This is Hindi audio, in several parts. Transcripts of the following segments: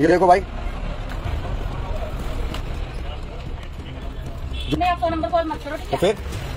ये देखो भाई। मेरा फ़ोन नंबर कॉल मत करो ठीक तो है फिर?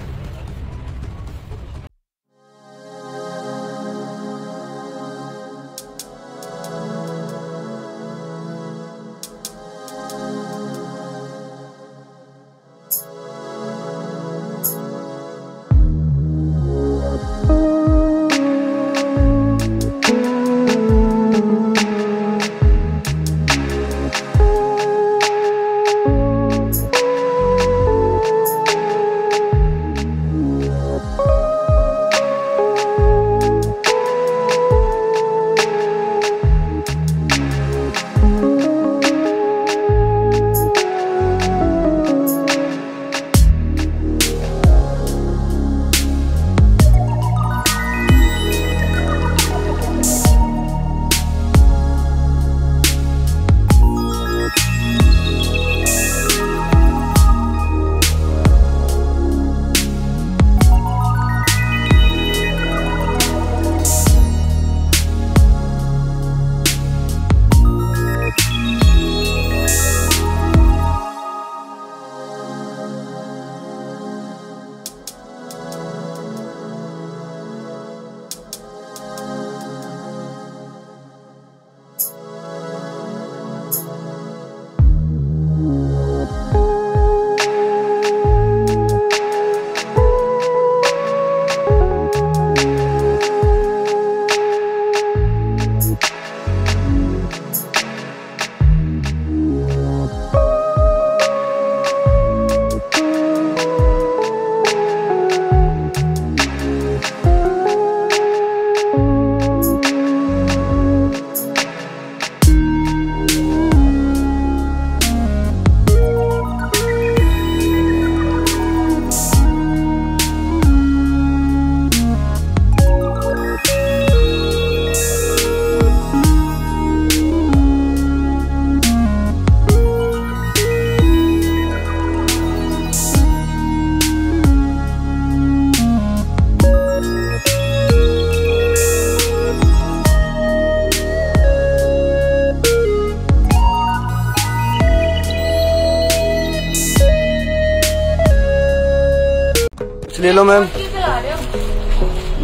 ले लो मैम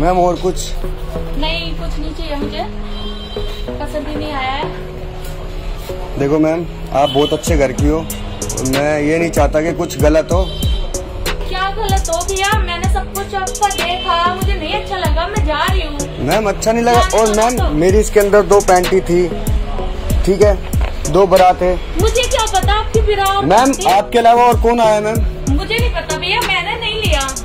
मैम और कुछ? नहीं कुछ नहीं चाहिए मुझे। पसंद ही नहीं आया है। देखो मैम आप बहुत अच्छे घर की हो। मैं ये नहीं चाहता कि कुछ गलत हो। क्या गलत हो गया मैंने सब कुछ आपका देखा मुझे नहीं अच्छा लगा। मैं जा रही हूँ। मैम अच्छा नहीं लगा। और मैम मेरी इसके अंदर दो पैंटी थी। ठीक है? दो बरात है। मुझे क्या पता? आपकी मैम आपके अलावा और कौन आया मैम मुझे नहीं पता भैया। मैंने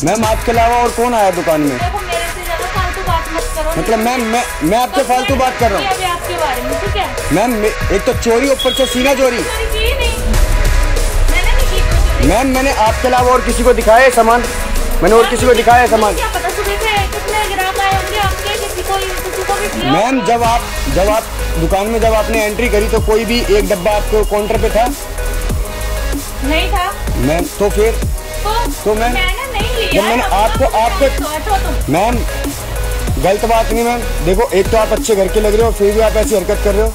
मैम आपके अलावा और कौन आया दुकान में? देखो मेरे से ज़्यादा फालतू बात मत करो। मतलब मैम मैं मैं आपसे फालतू बात कर रहा हूँ। अभी आपके बारे में ठीक मैम एक तो चोरी ऊपर से सीना चोरी। मैम मैंने आपके अलावा और किसी को दिखाया है सामान? मैंने और किसी को दिखाया है सामान? मैम जब आप जब आप दुकान में जब आपने एंट्री करी तो कोई भी एक डब्बा आपके काउंटर पे था? नहीं था। मैम तो फिर? तो, तो मैं- जब मैंने आपको- तो आपको- तो मैम गलत बात नहीं मैम। देखो एक तो आप अच्छे घर के लग रहे हो फिर भी आप ऐसी हरकत कर रहे हो।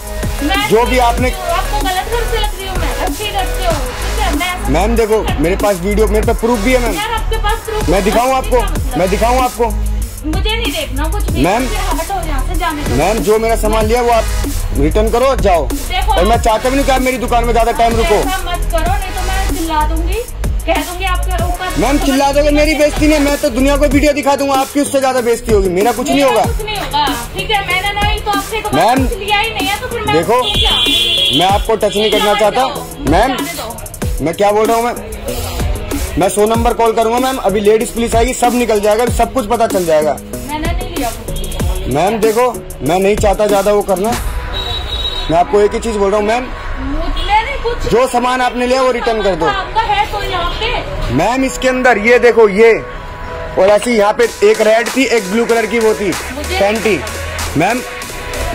जो भी आपने- आपको गलत घर से लग रही हूँ मैं अच्छी घर से हूँ ठीक है? मैं ऐसा मैम देखो मेरे पास वीडियो मेरे पे प्रूफ भी है मैम। पास मैं दिखाऊँ आपको? मतलब? मैं दिखाऊँ आपको? मुझे नहीं देखना कुछ मैम- मैम जो मेरा सामान लिया वो आप रिटर्न करो और जाओ और मैं चाहता भी नहीं कि आप मेरी दुकान में ज़्यादा टाइम रुको। मत करो नहीं तो मैं चिल्ला दूँगी। कह दूँगी आपके ऊपर। मैम चिल्ला दोगे मेरी बेइज्जती नहीं मैं तो दुनिया को वीडियो दिखा दूँगा आपकी उससे ज़्यादा बेइज्जती होगी मेरा कुछ नहीं होगा। कुछ नहीं होगा। ठीक है मैंने नहीं तो आपसे तो मैम, तो देखो, मैं आपको टच नहीं करना चाहता। मैम मैं क्या बोल रहा हूँ मैं मैं सौ नंबर कॉल करूँगा मैम अभी लेडीज़ पुलिस आएगी सब निकल जाएगा सब कुछ पता चल जाएगा। मैम देखो मैं नहीं चाहता ज़्यादा वो करना। मैं आपको एक ही चीज़ बोल रहा हूँ मैम कुछ जो सामान आपने लिया वो रिटर्न कर दो। आपका है तो यहाँ पे। मैम इसके अंदर ये देखो ये। और ऐसी यहाँ पे एक रेड थी एक ब्लू कलर की वो थी पैंटी मैम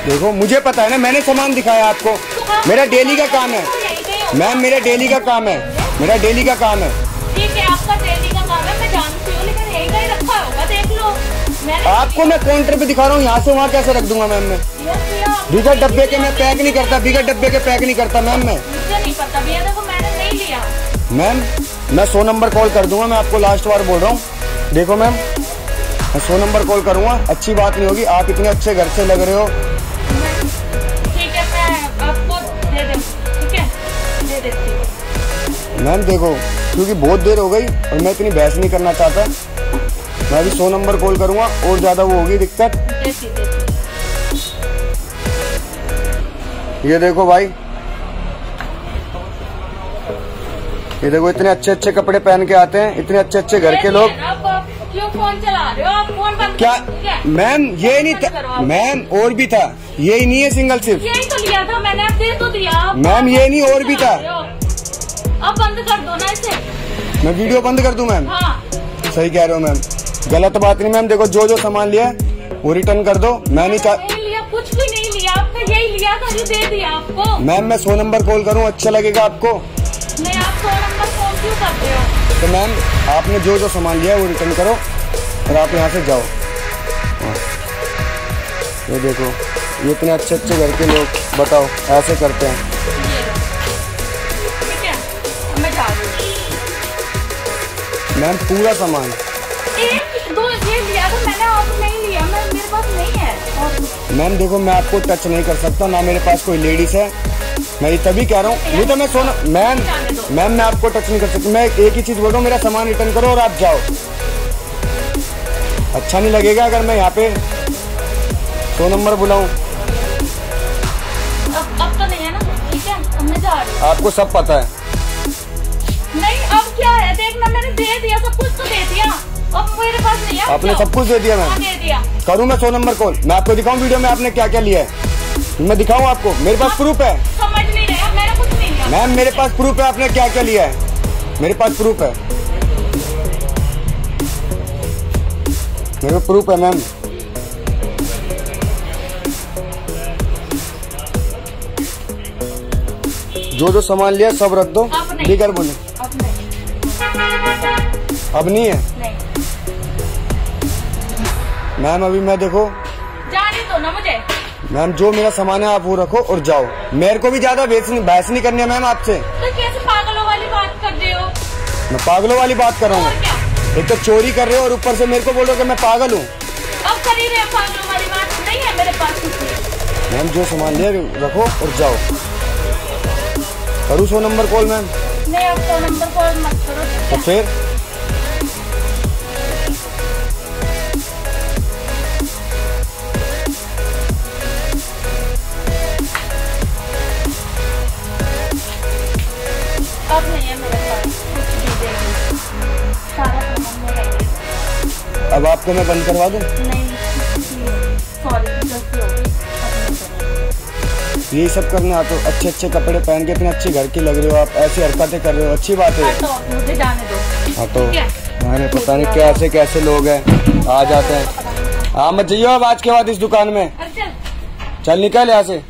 देखो मुझे पता है ना मैंने सामान दिखाया आपको। तो मेरा डेली का काम है। तो। मैम मेरा डेली का काम है। मेरा डेली का काम है। ठीक है आपका डेली का काम है मैं जानती आपको मैं काउंटर पे दिखा रहा हूँ यहाँ से वहाँ कैसे रख दूँगा मैम मैं? बिगड़ डब्बे के मैं पैक नहीं करता बिगड़ डब्बे के पैक नहीं करता मैम मैं। मुझे नहीं पता भैया देखो मैंने नहीं लिया। मैम मैं सौ नंबर कॉल कर दूँगा मैं आपको लास्ट बार बोल रहा हूँ। देखो मैम मैं सौ नंबर कॉल करूँगा अच्छी बात नहीं होगी आप इतने अच्छे घर से लग रहे हो। ठीक है मैं आपको दे ठीक है? दे देती मैम देखो क्योंकि बहुत देर हो गई और मैं इतनी बहस नहीं करना चाहता। मैं अभी सौ नंबर कॉल करूँगा और ज़्यादा वो होगी दिक्कत। देती देती ये देखो भाई। ये देखो इतने अच्छे अच्छे कपड़े पहन के आते हैं इतने अच्छे अच्छे घर के लोग। क्यों फ़ोन चला रहे हो? आप फ़ोन बंद क्या? मैम ये नहीं था मैम और भी था। यही नहीं है सिंगल सिर्फ़। यही तो लिया था मैंने दे तो दिया। मैम, ये नहीं और भी था। अब बंद कर दो ना इसे। मैं वीडियो बंद कर दूँ मैम? हाँ। सही कह रहे हो मैम। गलत बात नहीं मैम देखो जो जो सामान लिया वो रिटर्न कर दो। मैं नहीं लिया कुछ भी नहीं लिया आपने यही लिया था ये दे दिया आपको। मैम मैं सौ नंबर कॉल करूँ अच्छा लगेगा आपको? नहीं आप सौ नंबर फ़ोन क्यों करते हो? तो मैम आपने जो जो सामान लिया वो रिटर्न करो और आप यहाँ से जाओ। हाँ। ये देखो ये इतने अच्छे अच्छे घर के लोग बताओ ऐसे करते हैं। जा मैम पूरा सामान। दो ये लिया था मैंने और नहीं लिया मैं मेरे पास नहीं है। मैम देखो मैं आपको टच नहीं कर सकता ना मेरे पास कोई लेडीज़ है। मैं ये तभी कह रहा हूँ ये तो मैं सोना मैम मैम मैं आपको टच नहीं कर सकता मैं एक ही चीज़ बोल रहा हूँ मेरा सामान रिटर्न करो और आप जाओ। अच्छा नहीं लगेगा अगर मैं यहाँ पे सौ नंबर बुलाऊं। तो नहीं है ना ठीक है अब जा रही आपको सब पता है। नहीं अब क्या है? आपने सब कुछ दे दिया हाँ, मैम दे करूँ मैं सौ नंबर कॉल। मैं आपको दिखाऊँ वीडियो में आपने क्या क्या लिया है। मैं दिखाऊँ आपको। मेरे पास प्रूफ है। समझ नहीं रहे मैंने कुछ नहीं लिया मैम मेरे पास प्रूफ है आपने क्या क्या लिया है। मेरे पास प्रूफ है। मेरे पास प्रूफ है मैम। जो जो सामान लिया सब रख दो। बिगर बोले। अब नहीं। अब नहीं है। नहीं। मैम अभी मैं देखो। जाने दो ना मुझे। मैम जो मेरा सामान है आप वो रखो और जाओ। मेरे को भी ज़्यादा बहस नहीं करनी है मैम आपसे। तो कैसे पागलों वाली बात कर रहे हो? मैं पागलों वाली बात कर रहा हूँ। एक तो चोरी कर रहे हो और ऊपर से मेरे को बोलो कि मैं पागल हूँ। अब कर ही रहे पागलों वाली बात। नहीं है मेरे पास मैम जो सामान लिया रखो और जाओ। करूँ सौ नंबर कॉल मैम? नहीं अब तो नंबर कॉल मत करो। तो फिर? अब आपको मैं बंद करवा दूँ। यही सब करने आते हो अच्छे अच्छे कपड़े पहन के इतने अच्छे घर के लग रहे हो आप ऐसी हरकतें कर रहे हो अच्छी बात है। हटो मुझे जाने दो। हाँ तो ठीक है? मैंने पता नहीं कैसे कैसे लोग हैं। आ जाते हैं। हाँ मत जाइयो अब आज के बाद इस दुकान में। चल। चल निकल यहाँ से।